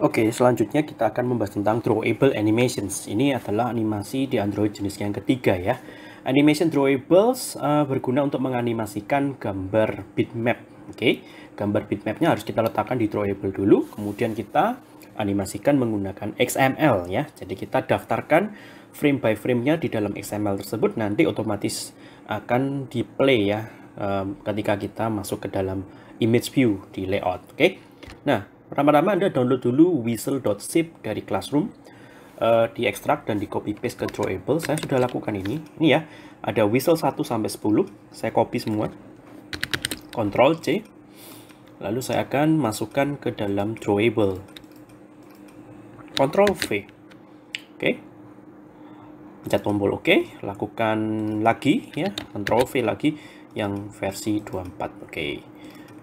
Oke, selanjutnya kita akan membahas tentang drawable animations. Ini adalah animasi di Android jenis yang ketiga ya. Animation drawables uh, berguna untuk menganimasikan gambar bitmap. Oke, gambar bitmapnya harus kita letakkan di drawable dulu, kemudian kita animasikan menggunakan XML ya. Jadi kita daftarkan frame by frame-nya di dalam XML tersebut, nanti otomatis akan di play ya um, ketika kita masuk ke dalam image view di layout. Oke, nah Pertama-tama Anda download dulu whistle.zip dari Classroom, uh, diekstrak dan di copy paste ke drawable. Saya sudah lakukan ini. Ini ya, ada whistle 1 sampai 10. Saya copy semua. Ctrl C. Lalu saya akan masukkan ke dalam drawable. Ctrl V. Oke. Pencet tombol OK, lakukan lagi ya, Ctrl V lagi yang versi 24. Oke.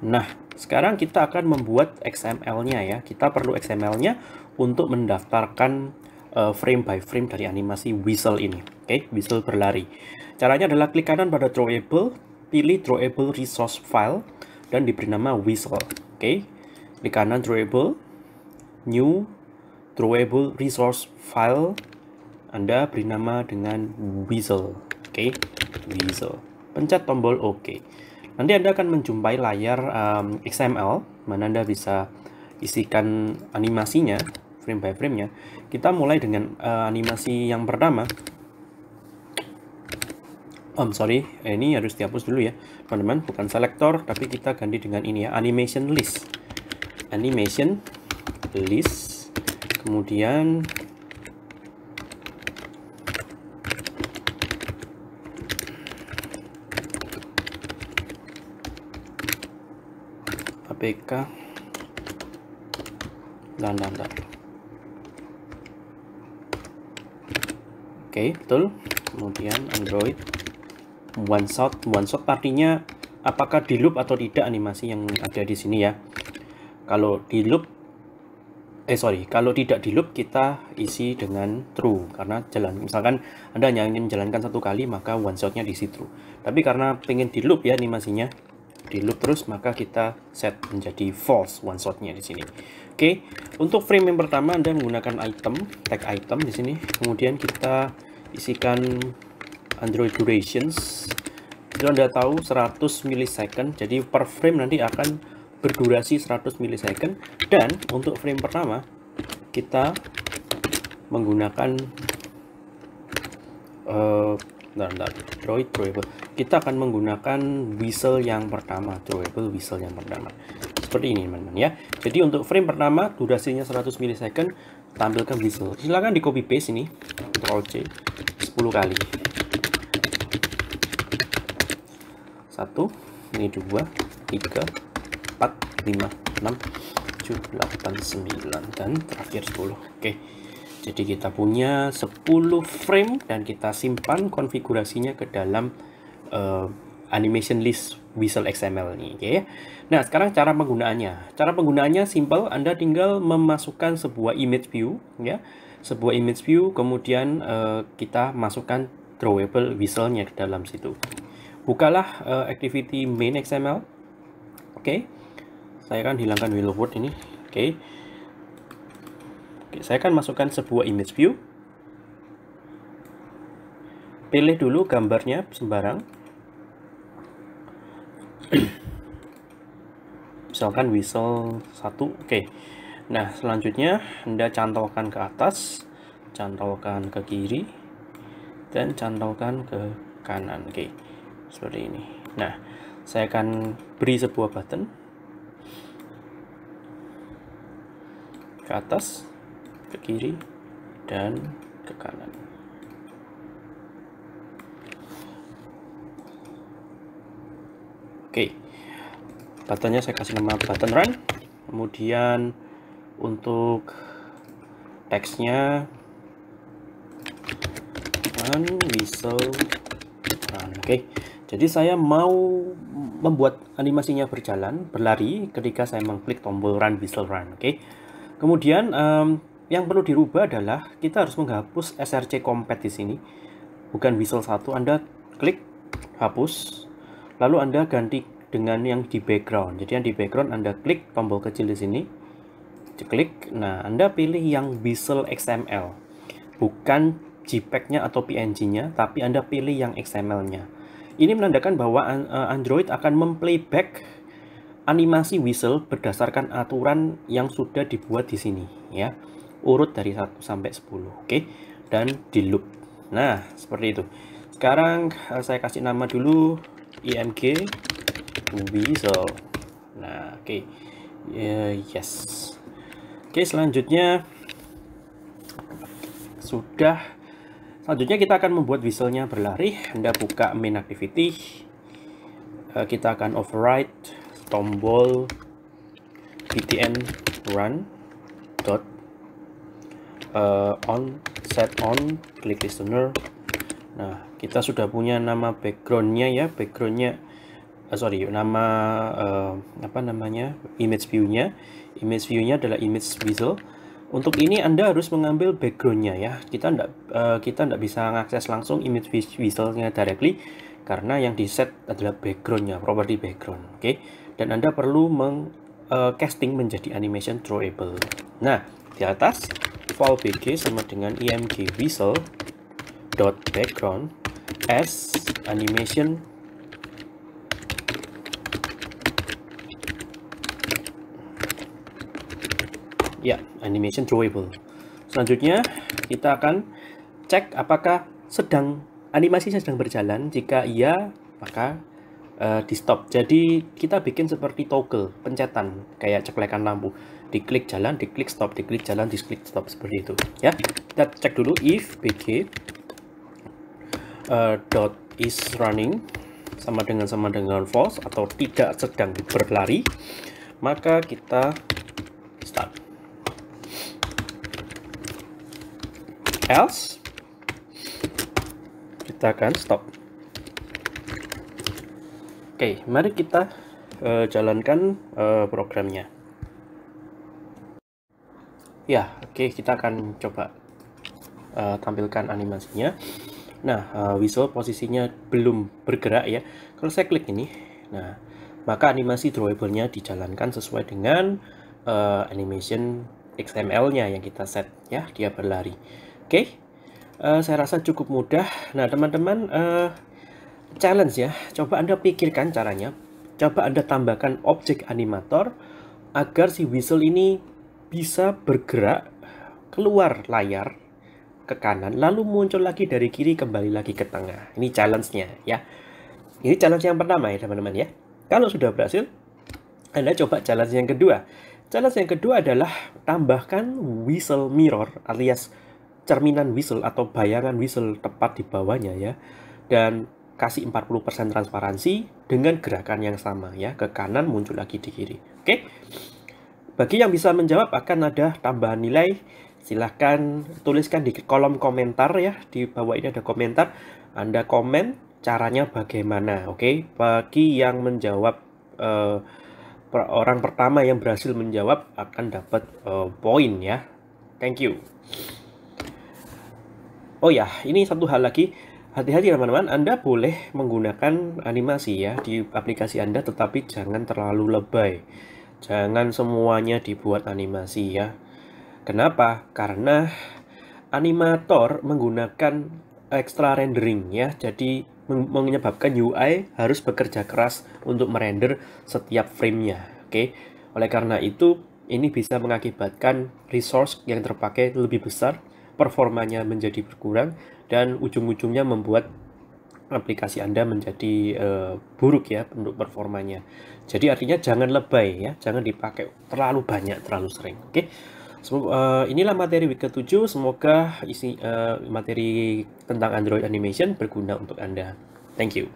Nah, sekarang kita akan membuat XML-nya ya. Kita perlu XML-nya untuk mendaftarkan uh, frame by frame dari animasi whistle ini. Oke, okay? whistle berlari. Caranya adalah klik kanan pada drawable, pilih drawable resource file dan diberi nama whistle. Oke, okay? klik kanan drawable, new drawable resource file. Anda beri nama dengan whistle. Oke, okay? whistle. Pencet tombol OK. Nanti Anda akan menjumpai layar um, XML, mana Anda bisa isikan animasinya, frame by frame-nya. Kita mulai dengan uh, animasi yang pertama. Oh, sorry, ini harus dihapus dulu ya, teman-teman. Bukan selektor, tapi kita ganti dengan ini ya, animation list. Animation list. Kemudian APK dan dan dan oke betul. Kemudian Android. One shot one shot artinya apakah di loop atau tidak animasi yang ada di sini ya? Kalau di loop eh sorry kalau tidak di loop kita isi dengan true. Karena jalan misalkan anda hanya ingin menjalankan satu kali maka one shotnya diisi true. Tapi karena pengen di loop ya animasinya di loop terus maka kita set menjadi false one shotnya di sini. Oke, untuk frame yang pertama Anda menggunakan item, tag item di sini. Kemudian kita isikan Android durations. Itu Anda tahu 100 milisecond. Jadi per frame nanti akan berdurasi 100 milisecond dan untuk frame pertama kita menggunakan uh, bentar, bentar. Droid drawable. Kita akan menggunakan whistle yang pertama, drawable whistle yang pertama. Seperti ini, teman-teman ya. Jadi untuk frame pertama durasinya 100 milisecond, tampilkan whistle. Silakan di copy paste ini, Ctrl C 10 kali. Satu, ini dua, tiga, empat, lima, enam, tujuh, delapan, sembilan, dan terakhir 10. Oke. Jadi kita punya 10 frame dan kita simpan konfigurasinya ke dalam uh, animation list whistle XML ini. Okay? Nah, sekarang cara penggunaannya. Cara penggunaannya simple, Anda tinggal memasukkan sebuah image view ya. Sebuah image view kemudian uh, kita masukkan drawable whistle-nya ke dalam situ. Bukalah uh, activity main XML. Oke. Okay. Saya akan hilangkan hello world ini. Oke. Okay Oke, saya akan masukkan sebuah image view. Pilih dulu gambarnya sembarang. Misalkan whistle 1. Oke. Nah, selanjutnya Anda cantolkan ke atas, cantolkan ke kiri, dan cantolkan ke kanan. Oke. Seperti ini. Nah, saya akan beri sebuah button ke atas ke kiri dan ke kanan. Oke, buttonnya saya kasih nama button run. Kemudian untuk teksnya run whistle run. Oke, jadi saya mau membuat animasinya berjalan, berlari ketika saya mengklik tombol run whistle run. Oke, kemudian um, yang perlu dirubah adalah kita harus menghapus src compat di sini bukan whistle satu anda klik hapus lalu anda ganti dengan yang di background jadi yang di background anda klik tombol kecil di sini klik. Nah, Anda pilih yang Visual XML. Bukan JPEG-nya atau PNG-nya, tapi Anda pilih yang XML-nya. Ini menandakan bahwa eh, Android akan memplayback animasi whistle berdasarkan aturan yang sudah dibuat di sini ya. Urut dari 1 sampai 10, oke? Dan di loop. Nah, seperti itu. Sekarang eh, saya kasih nama dulu img whistle. Nah, oke. Okay. Uh, yes. Oke, okay, selanjutnya sudah Selanjutnya kita akan membuat whistle-nya berlari. Anda buka main activity. Uh, kita akan override tombol btn run dot uh, on set on klik listener. Nah, kita sudah punya nama backgroundnya ya, backgroundnya uh, sorry, nama uh, apa namanya image view-nya. Image view-nya adalah image whistle untuk ini Anda harus mengambil backgroundnya ya. Kita tidak uh, kita tidak bisa mengakses langsung image visualnya directly karena yang di set adalah backgroundnya, property background. Oke, okay? dan Anda perlu meng uh, casting menjadi animation drawable. Nah, di atas file bg sama dengan img visual dot background as animation Ya, animation drawable. Selanjutnya, kita akan cek apakah sedang animasi sedang berjalan. Jika iya, maka uh, di stop. Jadi kita bikin seperti toggle pencetan kayak ceklekan lampu. Diklik jalan, diklik stop, diklik jalan, diklik stop seperti itu. Ya, kita cek dulu if bg uh, dot is running sama dengan sama dengan false atau tidak sedang berlari, maka kita start. else kita akan stop oke mari kita uh, jalankan uh, programnya ya oke kita akan coba uh, tampilkan animasinya nah uh, visual posisinya belum bergerak ya kalau saya klik ini nah maka animasi drawable-nya dijalankan sesuai dengan uh, animation XML-nya yang kita set ya dia berlari Oke, okay. uh, eh, saya rasa cukup mudah. Nah, teman-teman, uh, challenge ya. Coba Anda pikirkan caranya. Coba Anda tambahkan objek animator agar si whistle ini bisa bergerak keluar layar ke kanan, lalu muncul lagi dari kiri kembali lagi ke tengah. Ini challenge-nya ya. Ini challenge yang pertama ya teman-teman ya. Kalau sudah berhasil, Anda coba challenge yang kedua. Challenge yang kedua adalah tambahkan whistle mirror alias cerminan whistle atau bayangan whistle tepat di bawahnya ya. Dan kasih 40% transparansi dengan gerakan yang sama ya. Ke kanan muncul lagi di kiri. Oke. Bagi yang bisa menjawab akan ada tambahan nilai. Silahkan tuliskan di kolom komentar ya. Di bawah ini ada komentar. Anda komen caranya bagaimana. Oke. Bagi yang menjawab uh, orang pertama yang berhasil menjawab akan dapat uh, poin ya. Thank you. Oh ya, ini satu hal lagi. Hati-hati teman-teman, Anda boleh menggunakan animasi ya di aplikasi Anda, tetapi jangan terlalu lebay. Jangan semuanya dibuat animasi ya. Kenapa? Karena animator menggunakan extra rendering ya. Jadi menyebabkan UI harus bekerja keras untuk merender setiap framenya. Oke. Oleh karena itu, ini bisa mengakibatkan resource yang terpakai lebih besar performanya menjadi berkurang dan ujung-ujungnya membuat aplikasi Anda menjadi uh, buruk ya untuk performanya. Jadi artinya jangan lebay ya, jangan dipakai terlalu banyak, terlalu sering. Oke. Okay? So, uh, inilah materi week ke-7. Semoga isi uh, materi tentang Android Animation berguna untuk Anda. Thank you.